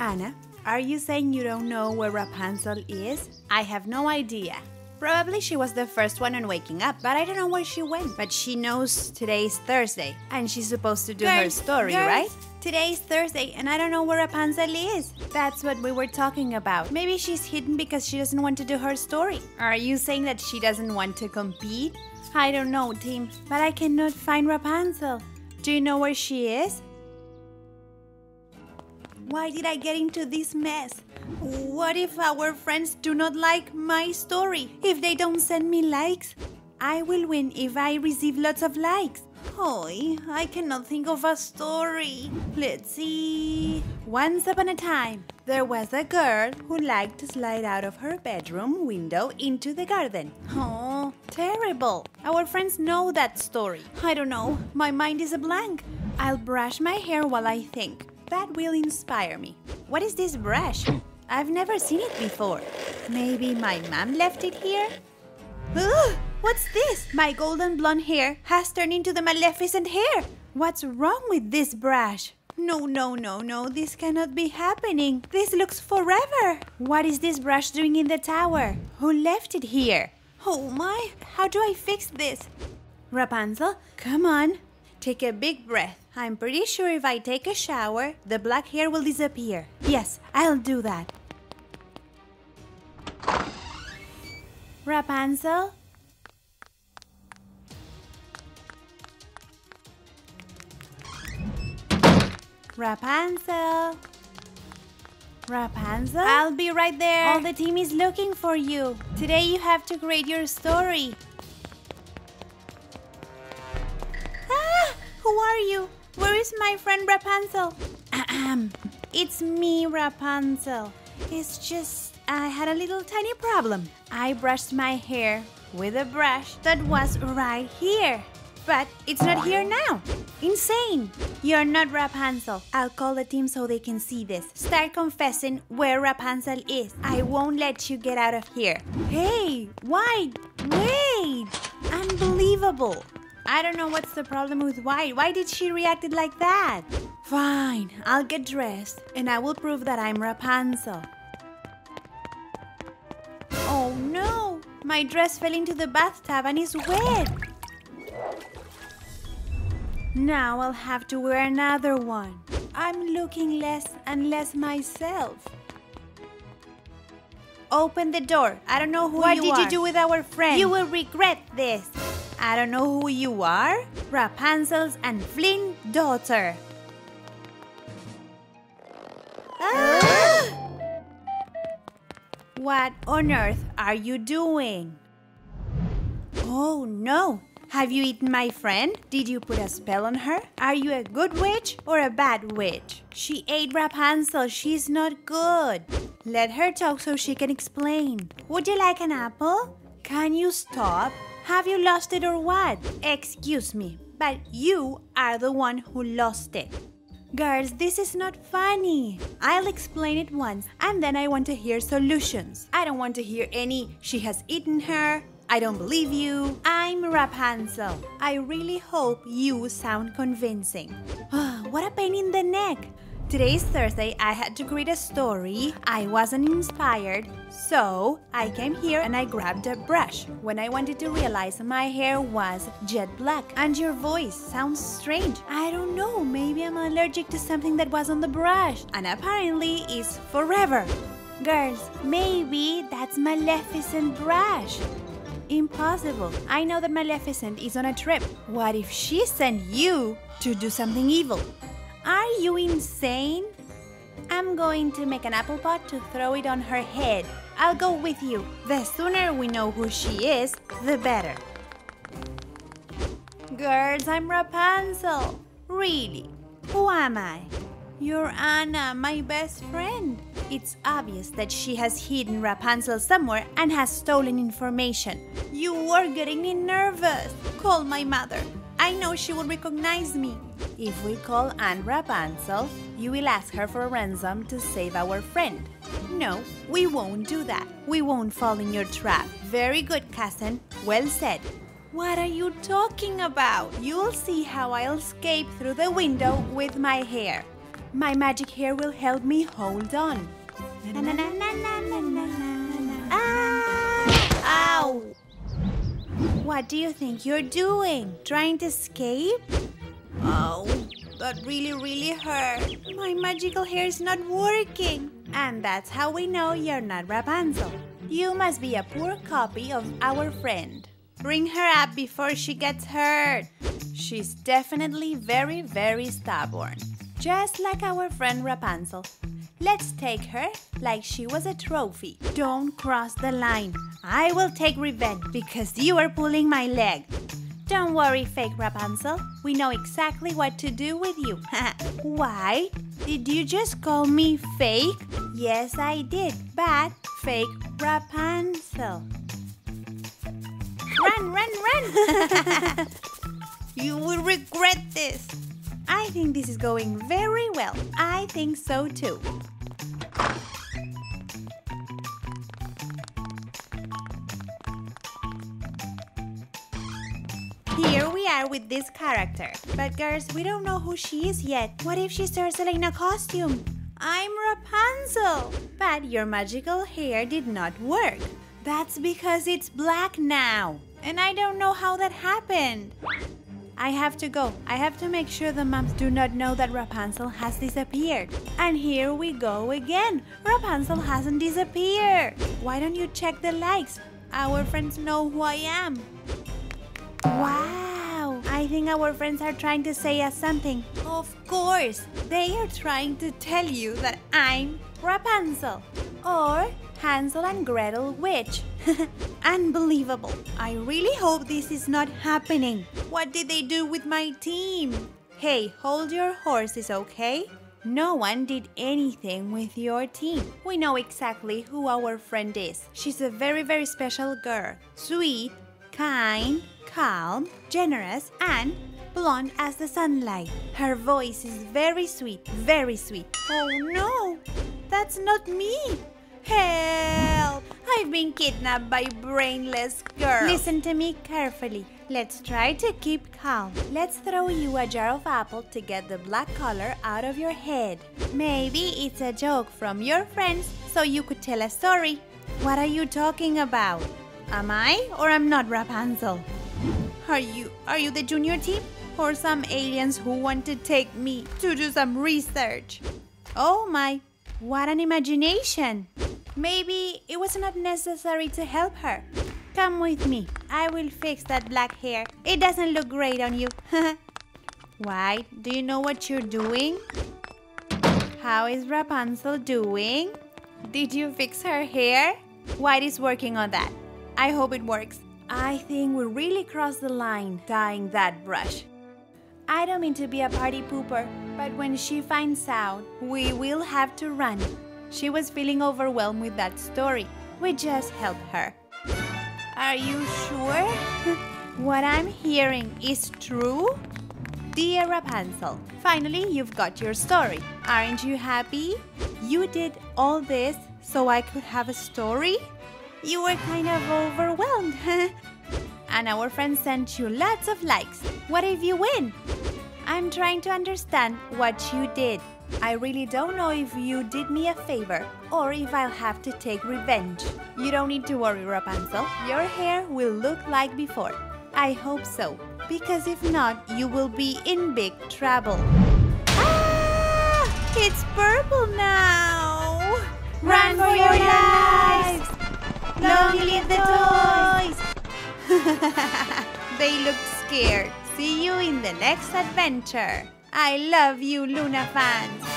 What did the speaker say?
Anna, are you saying you don't know where Rapunzel is? I have no idea. Probably she was the first one on waking up, but I don't know where she went. But she knows today's Thursday, and she's supposed to do her story, girls. right? Today's Thursday, and I don't know where Rapunzel is. That's what we were talking about. Maybe she's hidden because she doesn't want to do her story. Are you saying that she doesn't want to compete? I don't know, team, but I cannot find Rapunzel. Do you know where she is? Why did I get into this mess? What if our friends do not like my story? If they don't send me likes? I will win if I receive lots of likes. Hoy, I cannot think of a story. Let's see. Once upon a time, there was a girl who liked to slide out of her bedroom window into the garden. Oh, terrible. Our friends know that story. I don't know. My mind is a blank. I'll brush my hair while I think. That will inspire me. What is this brush? Hmm. I've never seen it before. Maybe my mom left it here? Ugh, what's this? My golden blonde hair has turned into the maleficent hair. What's wrong with this brush? No, no, no, no, this cannot be happening. This looks forever. What is this brush doing in the tower? Who left it here? Oh my, how do I fix this? Rapunzel, come on. Take a big breath. I'm pretty sure if I take a shower, the black hair will disappear. Yes, I'll do that. Rapunzel? Rapunzel? Rapunzel? I'll be right there. All the team is looking for you. Today you have to create your story. Where is my friend Rapunzel? Ahem. It's me, Rapunzel. It's just I had a little tiny problem. I brushed my hair with a brush that was right here. But it's not here now. Insane. You're not Rapunzel. I'll call the team so they can see this. Start confessing where Rapunzel is. I won't let you get out of here. Hey, why? Wait! Unbelievable. I don't know what's the problem with White. Why did she react it like that? Fine, I'll get dressed and I will prove that I'm Rapunzel. Oh no! My dress fell into the bathtub and is wet. Now I'll have to wear another one. I'm looking less and less myself. Open the door. I don't know who What you did you do with our friend? You will regret this. I don't know who you are. Rapunzel's and Flynn daughter. What on earth are you doing? Oh no! Have you eaten my friend? Did you put a spell on her? Are you a good witch or a bad witch? She ate Rapunzel. She's not good. Let her talk so she can explain. Would you like an apple? Can you stop? Have you lost it or what? Excuse me, but you are the one who lost it. Girls, this is not funny. I'll explain it once and then I want to hear solutions. I don't want to hear any she has eaten her. I don't believe you. I'm Rapunzel. I really hope you sound convincing. what a pain in the neck. Today's Thursday. I had to create a story. I wasn't inspired, so I came here and I grabbed a brush when I wanted to realize my hair was jet black. And your voice sounds strange. I don't know, maybe I'm allergic to something that was on the brush, and apparently it's forever. Girls, maybe that's Maleficent brush. Impossible. I know that Maleficent is on a trip. What if she sent you to do something evil? Are you insane? I'm going to make an apple pot to throw it on her head. I'll go with you. The sooner we know who she is, the better. Girls, I'm Rapunzel. Really? Who am I? You're Anna, my best friend. It's obvious that she has hidden Rapunzel somewhere and has stolen information. You are getting me nervous. Call my mother. I know she will recognize me. If we call Anne Rapunzel, you will ask her for a ransom to save our friend. No, we won't do that. We won't fall in your trap. Very good, cousin. Well said. What are you talking about? You'll see how I'll escape through the window with my hair. My magic hair will help me hold on. Na, na, na, ah! Ow! What do you think you're doing? Trying to escape? Oh, that really, really hurt. My magical hair is not working. And that's how we know you're not Rapunzel. You must be a poor copy of our friend. Bring her up before she gets hurt. She's definitely very, very stubborn. Just like our friend Rapunzel. Let's take her like she was a trophy. Don't cross the line. I will take revenge because you are pulling my leg. Don't worry, fake Rapunzel. We know exactly what to do with you. Why? Did you just call me fake? Yes, I did. But fake Rapunzel. Run, run, run! you will regret this. I think this is going very well. I think so too. Here we are with this character. But girls, we don't know who she is yet. What if she starts selling a costume? I'm Rapunzel! But your magical hair did not work. That's because it's black now. And I don't know how that happened. I have to go. I have to make sure the moms do not know that Rapunzel has disappeared. And here we go again. Rapunzel hasn't disappeared. Why don't you check the likes? Our friends know who I am. Wow! I think our friends are trying to say us something. Of course! They are trying to tell you that I'm Rapunzel. Or Hansel and Gretel Witch. Unbelievable. I really hope this is not happening. What did they do with my team? Hey, hold your horses, okay? No one did anything with your team. We know exactly who our friend is. She's a very, very special girl. Sweet, kind, calm, generous, and blonde as the sunlight. Her voice is very sweet, very sweet. Oh no, that's not me. Help! I've been kidnapped by brainless girls. Listen to me carefully. Let's try to keep calm. Let's throw you a jar of apple to get the black color out of your head. Maybe it's a joke from your friends so you could tell a story. What are you talking about? Am I or am not Rapunzel? Are you are you the junior team or some aliens who want to take me to do some research? Oh my, what an imagination! Maybe it was not necessary to help her. Come with me. I will fix that black hair. It doesn't look great on you. Why? Do you know what you're doing? How is Rapunzel doing? Did you fix her hair? White is working on that. I hope it works. I think we really crossed the line dyeing that brush. I don't mean to be a party pooper, but when she finds out, we will have to run. She was feeling overwhelmed with that story. We just helped her. Are you sure? what I'm hearing is true? Dear Rapunzel, finally you've got your story. Aren't you happy? You did all this so I could have a story? You were kind of overwhelmed, and our friend sent you lots of likes. What if you win? I'm trying to understand what you did. I really don't know if you did me a favor or if I'll have to take revenge. You don't need to worry, Rapunzel. Your hair will look like before. I hope so, because if not, you will be in big trouble. Ah! It's purple now! Run, for, your lives! Long live the toys! they look scared. See you in the next adventure. I love you, Luna fans.